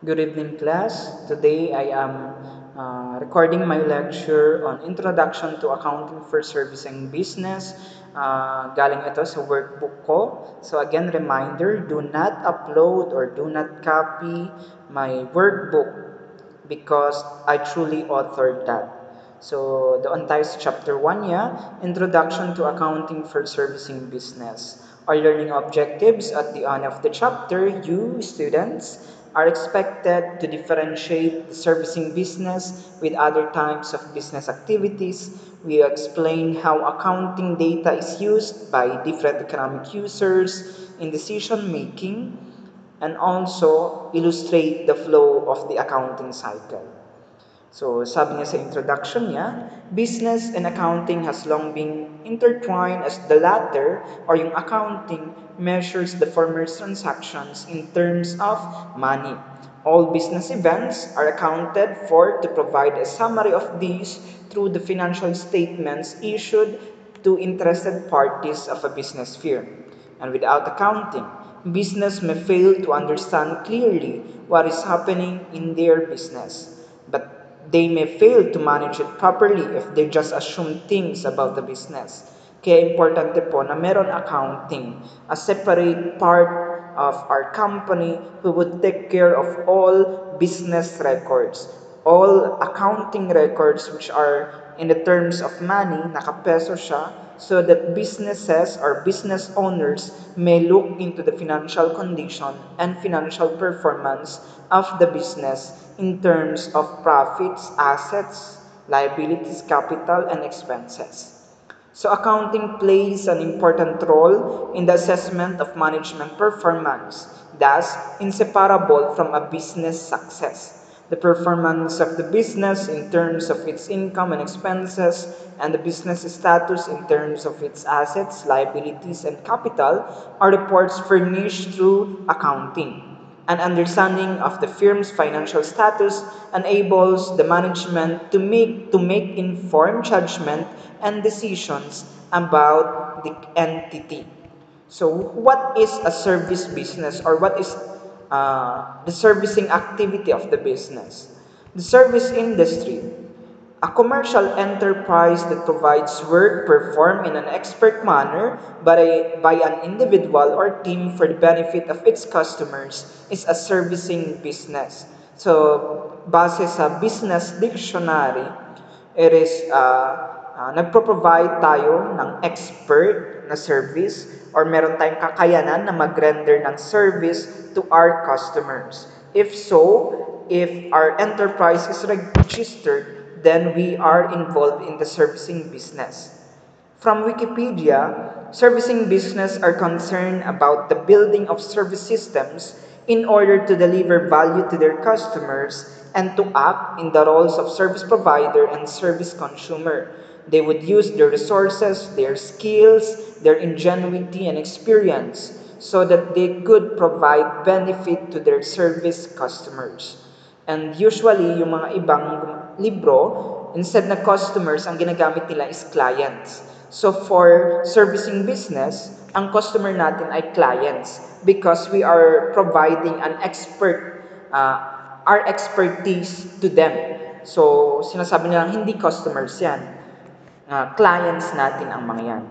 Good evening, class. Today I am uh, recording my lecture on Introduction to Accounting for Servicing Business. Uh, galing ito sa workbook ko. So again, reminder, do not upload or do not copy my workbook because I truly authored that. So doon tayo sa chapter 1 niya, Introduction to Accounting for Servicing Business. Our learning objectives at the end of the chapter, you students are expected to differentiate the servicing business with other types of business activities. We explain how accounting data is used by different economic users in decision making and also illustrate the flow of the accounting cycle. So, sabi niya sa introduction niya, business and accounting has long been intertwined as the latter, or yung accounting, measures the former's transactions in terms of money. All business events are accounted for to provide a summary of these through the financial statements issued to interested parties of a business firm. And without accounting, business may fail to understand clearly what is happening in their business. They may fail to manage it properly if they just assume things about the business. Kaya importante po na meron accounting, a separate part of our company who would take care of all business records, all accounting records which are in the terms of money, nakapeso siya, so that businesses or business owners may look into the financial condition and financial performance of the business in terms of profits, assets, liabilities, capital, and expenses. So accounting plays an important role in the assessment of management performance, thus inseparable from a business success the performance of the business in terms of its income and expenses, and the business status in terms of its assets, liabilities, and capital are reports furnished through accounting. An understanding of the firm's financial status enables the management to make, to make informed judgment and decisions about the entity. So, what is a service business or what is uh, the servicing activity of the business. The service industry, a commercial enterprise that provides work performed in an expert manner by, by an individual or team for the benefit of its customers, is a servicing business. So, base sa business dictionary, it is uh, uh, nagpo-provide tayo ng expert na service or meron tayong kakayanan na mag-render ng service to our customers. If so, if our enterprise is registered, then we are involved in the servicing business. From Wikipedia, servicing business are concerned about the building of service systems in order to deliver value to their customers and to act in the roles of service provider and service consumer. They would use their resources, their skills, their ingenuity, and experience so that they could provide benefit to their service customers. And usually, yung mga ibang libro, instead na customers, ang ginagamit nila is clients. So for servicing business, ang customer natin ay clients because we are providing an expert, uh, our expertise to them. So sinasabi nilang hindi customers yan uh, clients natin ang mga yan.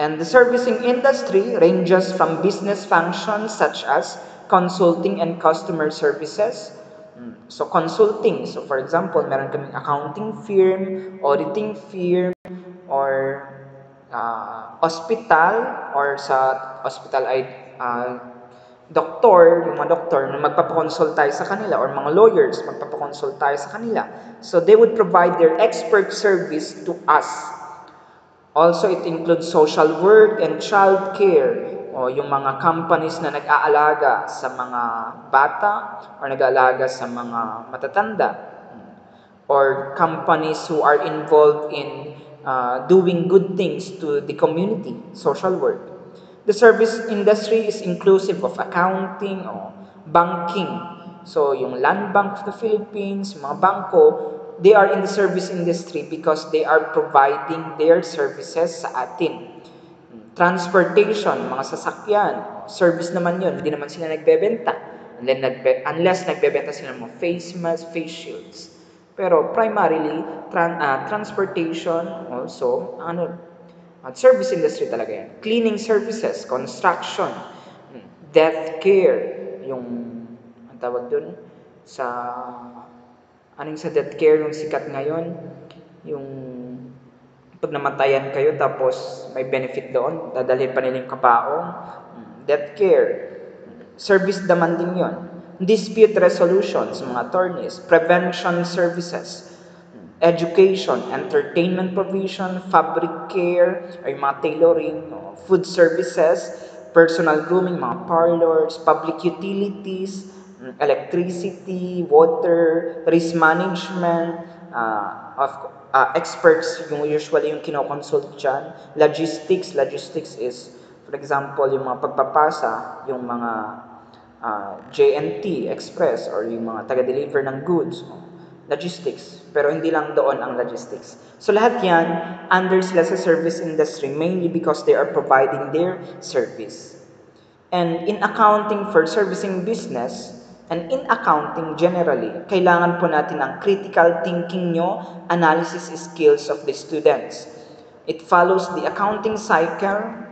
And the servicing industry ranges from business functions such as consulting and customer services. Hmm, so consulting, so for example, meron kaming accounting firm, auditing firm, or uh, hospital, or sa hospital ay uh, doktor, yung mga doktor na magpapakonsult tayo sa kanila or mga lawyers, magpapakonsult tayo sa kanila. So they would provide their expert service to us. Also, it includes social work and child care o yung mga companies na nag-aalaga sa mga bata or nag-aalaga sa mga matatanda or companies who are involved in uh, doing good things to the community, social work. The service industry is inclusive of accounting o banking. So, yung Land Bank of the Philippines, mga bangko, they are in the service industry because they are providing their services sa atin. Transportation, mga sasakyan, service naman yun, hindi naman sila nagbebenta. Unless, nagbe- unless nagbebenta sila ng mga face mask, face shields. Pero primarily, tran- ah, transportation also, ano, at service industry talaga yan. Cleaning services, construction, death care, yung, ang tawag dun, sa, anong sa death care, yung sikat ngayon, yung pag namatayan kayo tapos may benefit doon, dadalhin pa nila yung kabaong, death care, service naman din yon. Dispute resolutions, mga attorneys, prevention services, education, entertainment provision, fabric care, ay mga tailoring, food services, personal grooming, mga parlors, public utilities, mm, electricity, water, risk management, uh, of uh, experts yung usually yung kinoconsult dyan. Logistics, logistics is, for example, yung mga pagpapasa, yung mga uh, JNT, Express, or yung mga taga-deliver ng goods, logistics. Pero hindi lang doon ang logistics. So lahat yan, under sila sa service industry, mainly because they are providing their service. And in accounting for servicing business, and in accounting generally, kailangan po natin ang critical thinking nyo, analysis skills of the students. It follows the accounting cycle,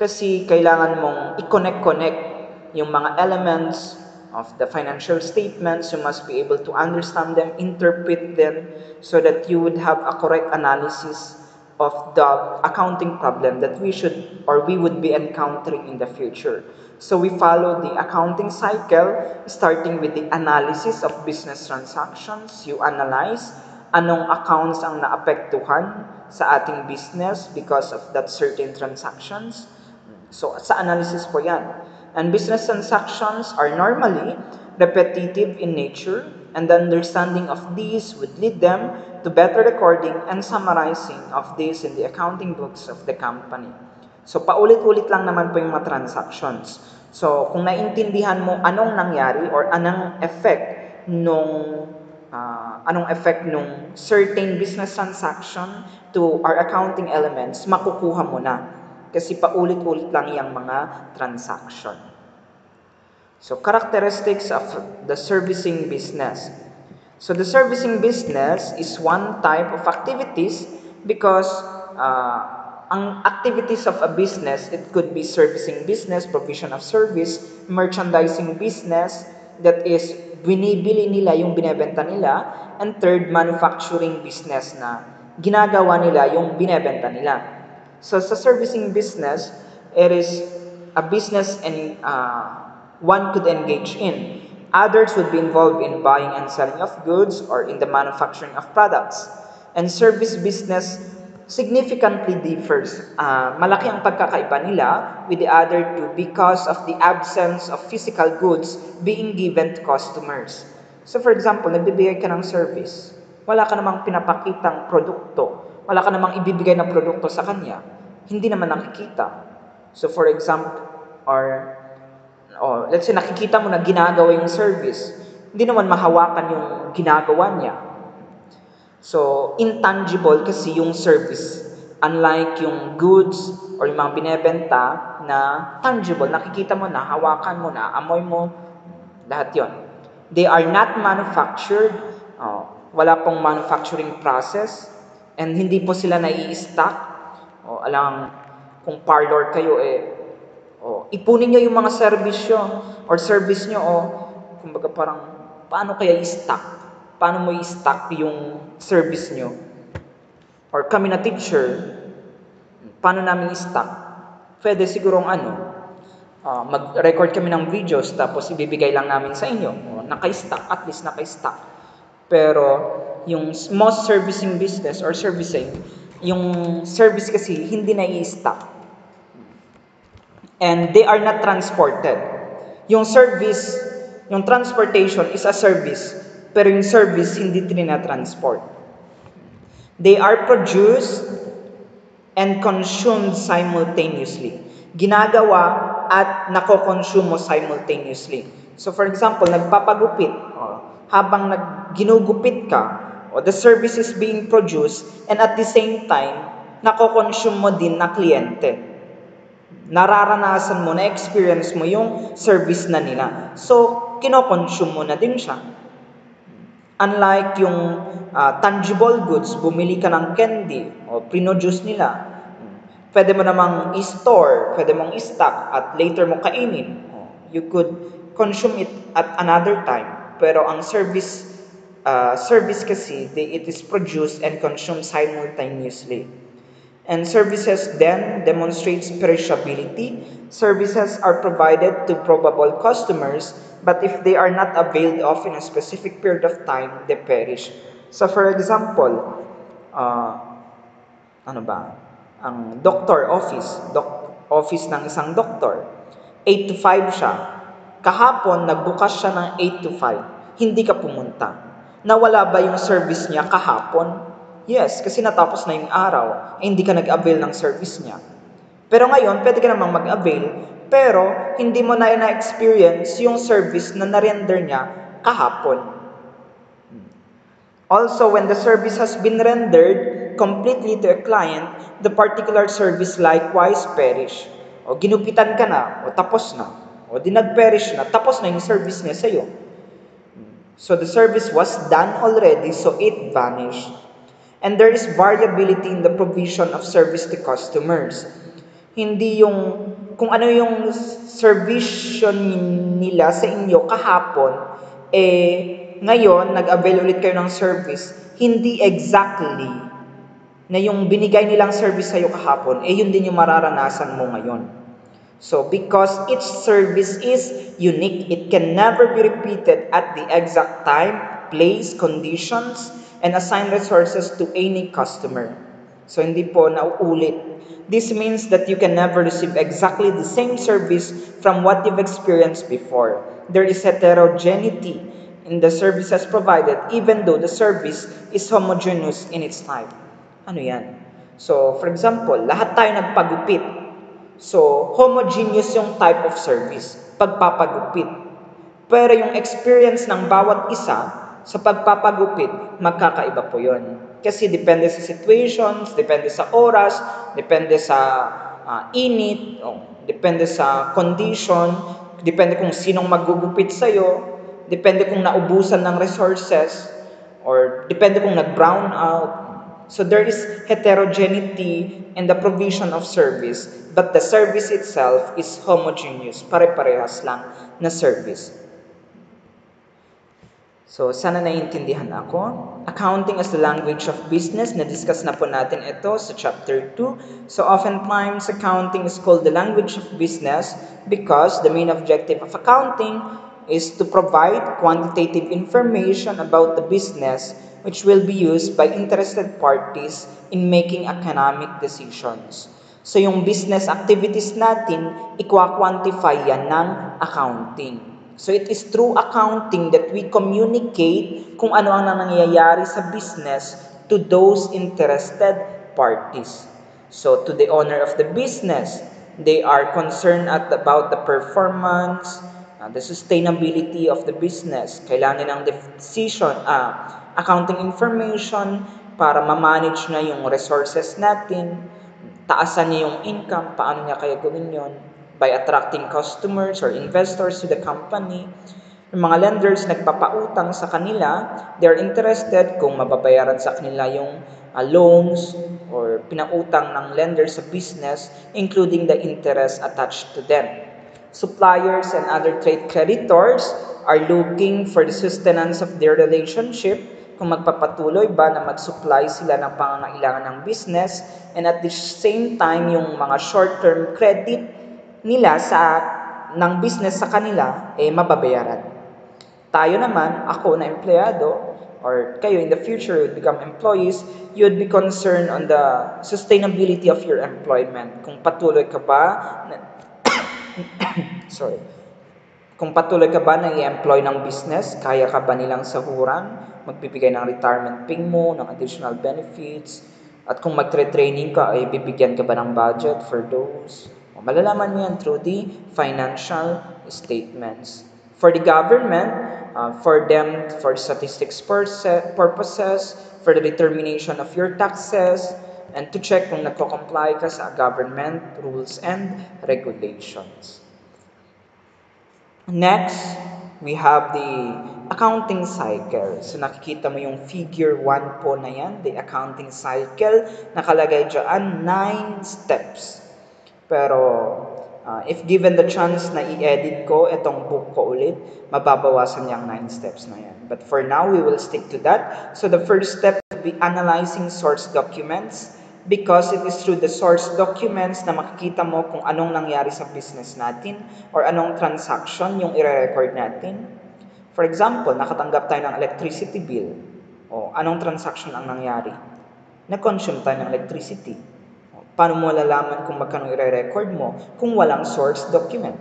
kasi kailangan mong i-connect-connect yung mga elements of the financial statements, you must be able to understand them, interpret them, so that you would have a correct analysis of the accounting problem that we should or we would be encountering in the future. So we follow the accounting cycle, starting with the analysis of business transactions. You analyze anong accounts ang naapektuhan sa ating business because of that certain transactions. So sa analysis po yan. And business transactions are normally repetitive in nature, and the understanding of these would lead them to better recording and summarizing of this in the accounting books of the company. So, paulit-ulit lang naman po yung mga transactions. So, kung naintindihan mo anong nangyari or anong effect nung uh, anong effect nung certain business transaction to our accounting elements, makukuha mo na. Kasi paulit-ulit lang yung mga transaction. So, characteristics of the servicing business. So, the servicing business is one type of activities because uh, ang activities of a business, it could be servicing business, provision of service, merchandising business, that is, binibili nila yung binebenta nila, and third, manufacturing business na ginagawa nila yung binebenta nila. So, sa servicing business, it is a business and uh, one could engage in. Others would be involved in buying and selling of goods or in the manufacturing of products. And service business significantly differs. Uh, malaki ang pagkakaiba nila with the other two because of the absence of physical goods being given to customers. So for example, nagbibigay ka ng service. Wala ka namang pinapakitang produkto. Wala ka namang ibibigay na produkto sa kanya. Hindi naman nakikita. So for example, or oh, let's say nakikita mo na ginagawa yung service, hindi naman mahawakan yung ginagawa niya. So, intangible kasi yung service. Unlike yung goods or yung mga binebenta na tangible, nakikita mo na, hawakan mo na, amoy mo, lahat yon. They are not manufactured, oh, wala pong manufacturing process, and hindi po sila nai-stock. Oh, alam, kung parlor kayo, eh, o, ipunin nyo yung mga service nyo or service nyo o kumbaga parang paano kaya i-stock? Paano mo i-stock yung service nyo? Or kami na teacher, paano namin i-stock? Pwede sigurong ano, uh, mag-record kami ng videos tapos ibibigay lang namin sa inyo. O, naka-stock, at least naka-stock. Pero yung most servicing business or servicing, yung service kasi hindi na i-stock and they are not transported. Yung service, yung transportation is a service, pero yung service hindi transport. They are produced and consumed simultaneously. Ginagawa at nako-consume mo simultaneously. So for example, nagpapagupit, oh, habang nag ginugupit ka, oh, the service is being produced and at the same time, nako-consume mo din na kliyente. nararanasan mo, na-experience mo yung service na nila. So, kinokonsume mo na din siya. Unlike yung uh, tangible goods, bumili ka ng candy o produce nila, pwede mo namang i-store, pwede mong i-stock at later mo kainin. You could consume it at another time. Pero ang service uh, service kasi, they, it is produced and consumed simultaneously. And services then demonstrates perishability. Services are provided to probable customers, but if they are not availed of in a specific period of time, they perish. So for example, uh, ano ba? Ang doctor office, doc, office ng isang doktor, 8 to 5 siya. Kahapon, nagbukas siya ng 8 to 5. Hindi ka pumunta. Nawala ba yung service niya kahapon? Yes, kasi natapos na yung araw, eh, hindi ka nag-avail ng service niya. Pero ngayon, pwede ka namang mag-avail, pero hindi mo na na-experience yung service na na-render niya kahapon. Also, when the service has been rendered completely to a client, the particular service likewise perish. O ginupitan ka na, o tapos na. O di nag-perish na, tapos na yung service niya sa'yo. So the service was done already, so it vanished. And there is variability in the provision of service to customers. Hindi yung, kung ano yung service nila sa inyo kahapon, eh, ngayon, nag-avail ulit kayo ng service, hindi exactly na yung binigay nilang service sa'yo kahapon, eh yun din yung mararanasan mo ngayon. So, because each service is unique, it can never be repeated at the exact time, place, conditions, and assign resources to any customer. So hindi po nauulit. This means that you can never receive exactly the same service from what you've experienced before. There is heterogeneity in the services provided even though the service is homogeneous in its type. Ano yan? So, for example, lahat tayo nagpagupit. So, homogeneous yung type of service, pagpapagupit. Pero yung experience ng bawat isa sa pagpapagupit, magkakaiba po yon. Kasi depende sa situations, depende sa oras, depende sa uh, init, oh, depende sa condition, depende kung sinong magugupit sa'yo, depende kung naubusan ng resources, or depende kung nag-brown out. So there is heterogeneity in the provision of service, but the service itself is homogeneous, pare-parehas lang na service. So, sana naiintindihan ako. Accounting as the language of business, na-discuss na po natin ito sa chapter 2. So, oftentimes, accounting is called the language of business because the main objective of accounting is to provide quantitative information about the business which will be used by interested parties in making economic decisions. So, yung business activities natin, ikwa-quantify yan ng accounting. So it is through accounting that we communicate kung ano ang nangyayari sa business to those interested parties. So to the owner of the business, they are concerned at about the performance, uh, the sustainability of the business. Kailangan ng decision, uh, accounting information para ma-manage na yung resources natin, taasan niya yung income, paano niya kaya gawin yon by attracting customers or investors to the company. Yung mga lenders nagpapautang sa kanila, they're interested kung mababayaran sa kanila yung uh, loans or pinautang ng lender sa business, including the interest attached to them. Suppliers and other trade creditors are looking for the sustenance of their relationship kung magpapatuloy ba na mag-supply sila ng pangangailangan ng business and at the same time yung mga short-term credit nila sa ng business sa kanila eh mababayaran. Tayo naman, ako na empleyado or kayo in the future would become employees, you would be concerned on the sustainability of your employment. Kung patuloy ka ba sorry. Kung patuloy ka ba na i-employ ng business, kaya ka ba nilang sahuran, magbibigay ng retirement pay mo, ng additional benefits, at kung magtre-training ka, ay bibigyan ka ba ng budget for those? Malalaman mo yan through the financial statements. For the government, uh, for them, for statistics purposes, for the determination of your taxes, and to check kung nagko-comply ka sa government rules and regulations. Next, we have the accounting cycle. So nakikita mo yung figure 1 po na yan, the accounting cycle. Nakalagay dyan 9 steps. Pero uh, if given the chance na i-edit ko itong book ko ulit, mababawasan yung 9 steps na yan. But for now, we will stick to that. So the first step would be analyzing source documents because it is through the source documents na makikita mo kung anong nangyari sa business natin or anong transaction yung i-record natin. For example, nakatanggap tayo ng electricity bill. O, anong transaction ang nangyari? Na-consume tayo ng electricity. Paano mo malalaman kung magkano i-record mo kung walang source document?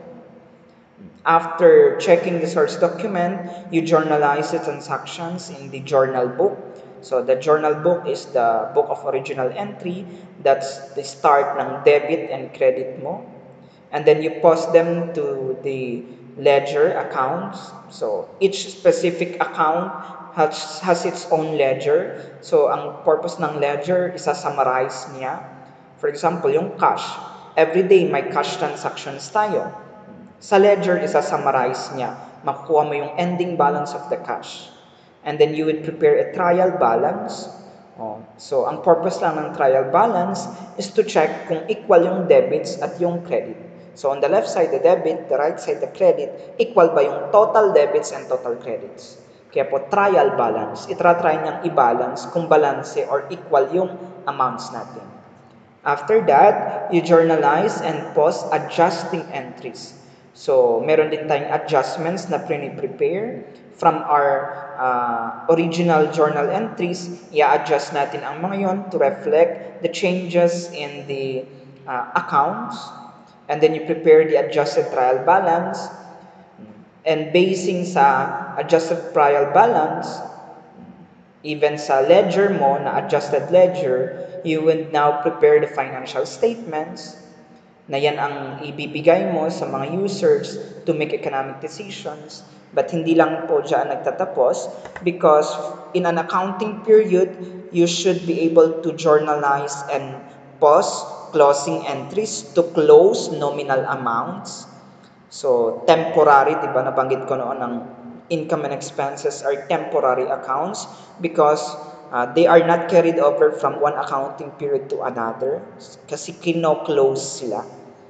After checking the source document, you journalize the transactions in the journal book So the journal book is the book of original entry. That's the start ng debit and credit mo. And then you post them to the ledger accounts. So each specific account has, has its own ledger. So ang purpose ng ledger, isa-summarize niya. For example, yung cash. Every day may cash transactions tayo. Sa ledger, isa-summarize niya. Makukuha mo yung ending balance of the cash. And then you would prepare a trial balance. Oh, so, ang purpose lang ng trial balance is to check kung equal yung debits at yung credit. So, on the left side, the debit, the right side, the credit, equal ba yung total debits and total credits? Kaya po, trial balance. Itratry niyang i-balance kung balance or equal yung amounts natin. After that, you journalize and post adjusting entries. So, meron din tayong adjustments na pre-prepare from our uh, original journal entries, i-adjust natin ang mga yon to reflect the changes in the uh, accounts. And then you prepare the adjusted trial balance. And basing sa adjusted trial balance, even sa ledger mo, na adjusted ledger, you would now prepare the financial statements na yan ang ibibigay mo sa mga users to make economic decisions. But hindi lang po dyan nagtatapos because in an accounting period, you should be able to journalize and post closing entries to close nominal amounts. So, temporary, di ba, nabanggit ko noon ng income and expenses are temporary accounts because uh, they are not carried over from one accounting period to another kasi kino-close sila.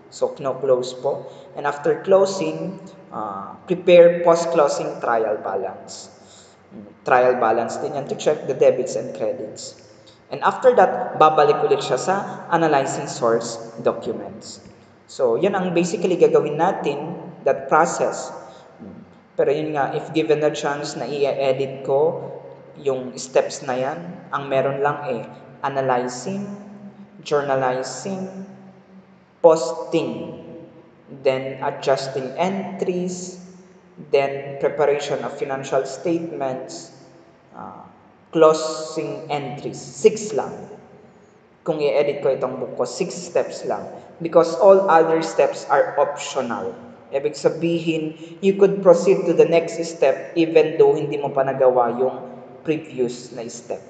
So, kino-close po. And after closing, uh, prepare post-closing trial balance. Trial balance din yan to check the debits and credits. And after that, babalik ulit siya sa analyzing source documents. So, yan ang basically gagawin natin, that process. Pero yun nga, if given the chance na i-edit ko yung steps na yan, ang meron lang eh, analyzing, journalizing, posting, then adjusting entries, then preparation of financial statements, uh, closing entries. Six lang. Kung i-edit ko itong book ko, six steps lang. Because all other steps are optional. Ibig sabihin, you could proceed to the next step even though hindi mo pa nagawa yung previous na step.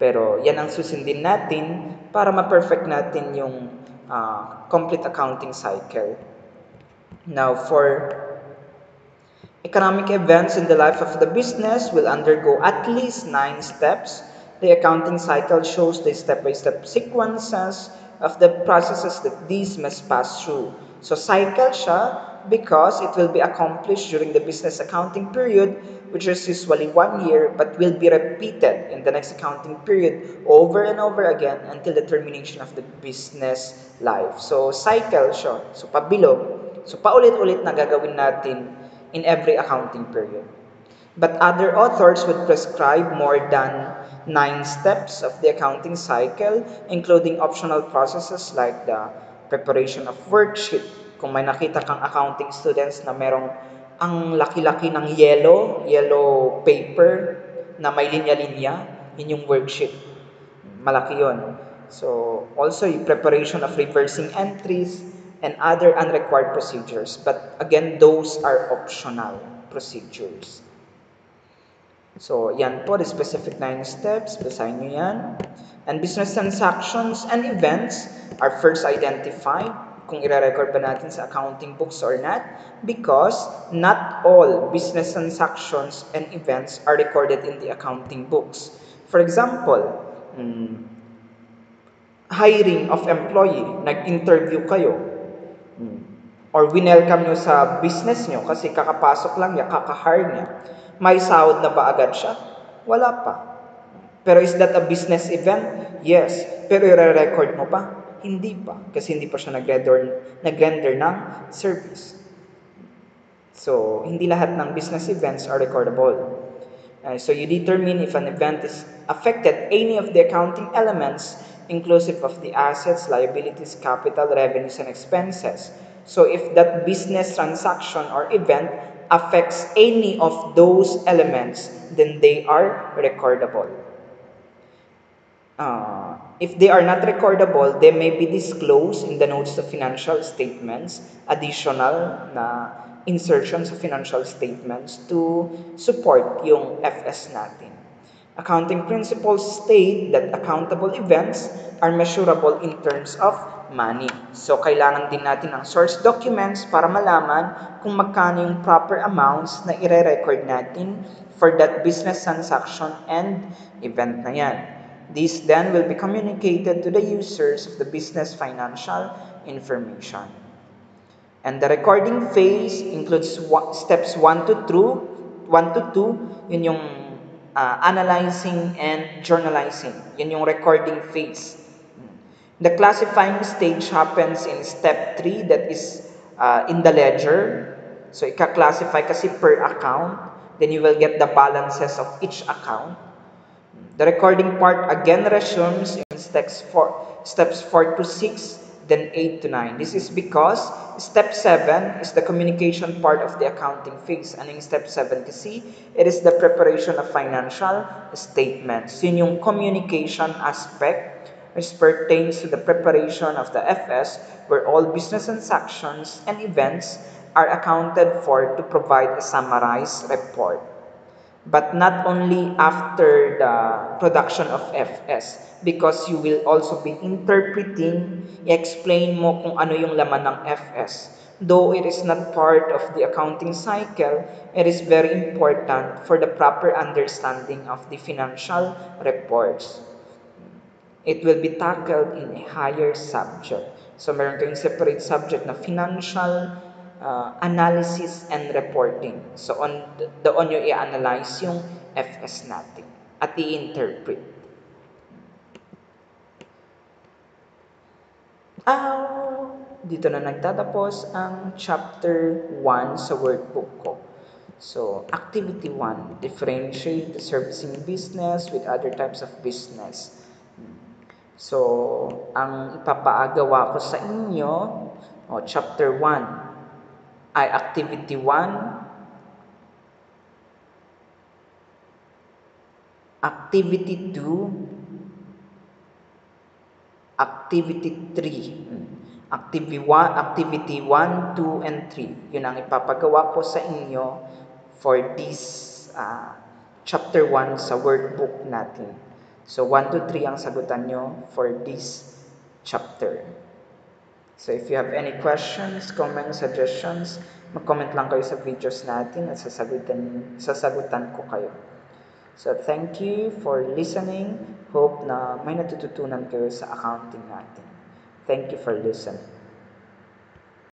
Pero yan ang susundin natin para ma-perfect natin yung uh, complete accounting cycle. Now, for economic events in the life of the business will undergo at least nine steps. The accounting cycle shows the step-by-step -step sequences of the processes that these must pass through. So, cycle siya because it will be accomplished during the business accounting period, which is usually one year, but will be repeated in the next accounting period over and over again until the termination of the business life. So, cycle siya. So, pabilog. So, paulit-ulit na gagawin natin in every accounting period. But other authors would prescribe more than nine steps of the accounting cycle, including optional processes like the preparation of worksheet, kung may nakita kang accounting students na merong ang laki-laki ng yellow, yellow paper na may linya-linya, yun yung worksheet. Malaki yon. So, also preparation of reversing entries and other unrequired procedures. But again, those are optional procedures. So, yan po, the specific nine steps. Basahin nyo yan. And business transactions and events are first identified kung i-record ba natin sa accounting books or not because not all business transactions and events are recorded in the accounting books. For example, hmm, hiring of employee, nag-interview kayo, hmm, or winelcome nyo sa business nyo kasi kakapasok lang niya, kakahire niya, may sahod na ba agad siya? Wala pa. Pero is that a business event? Yes. Pero i-record mo pa? Hindi pa. Kasi hindi pa siya nag-render, nag-render ng service. So, hindi lahat ng business events are recordable. Uh, so, you determine if an event is affected any of the accounting elements inclusive of the assets, liabilities, capital, revenues, and expenses. So, if that business transaction or event affects any of those elements, then they are recordable. Uh, if they are not recordable, they may be disclosed in the notes to financial statements, additional na insertions of financial statements to support yung FS natin. Accounting principles state that accountable events are measurable in terms of money. So, kailangan din natin ng source documents para malaman kung magkano yung proper amounts na ire-record natin for that business transaction and event na yan. This then will be communicated to the users of the business financial information. And the recording phase includes steps 1 to 2, 1 to 2, yun yung uh, analyzing and journalizing. Yun yung recording phase. The classifying stage happens in step 3 that is uh, in the ledger. So, ika-classify kasi per account. Then you will get the balances of each account. The recording part again resumes in steps 4, steps 4 to 6, then 8 to 9. This is because step 7 is the communication part of the accounting phase. And in step 7 kasi, it is the preparation of financial statements. Yun yung communication aspect which pertains to the preparation of the FS where all business transactions and events are accounted for to provide a summarized report. But not only after the production of FS because you will also be interpreting, i-explain mo kung ano yung laman ng FS. Though it is not part of the accounting cycle, it is very important for the proper understanding of the financial reports. It will be tackled in a higher subject. So meron kayong separate subject na financial uh, analysis and reporting. So, on, doon nyo i-analyze yung FS natin at i-interpret. Uh, dito na nagtatapos ang chapter 1 sa workbook ko. So, activity 1, differentiate the servicing business with other types of business. So, ang ipapaagawa ko sa inyo, oh, chapter 1, ay activity 1, activity 2, activity 3. Activity 1, activity 1, 2, and 3. Yun ang ipapagawa ko sa inyo for this uh, chapter 1 sa workbook natin. So 1 to 3 ang sagutan nyo for this chapter. So if you have any questions, comments, suggestions, mag-comment lang kayo sa videos natin at sasagutan, sasagutan ko kayo. So thank you for listening. Hope na may natututunan kayo sa accounting natin. Thank you for listening.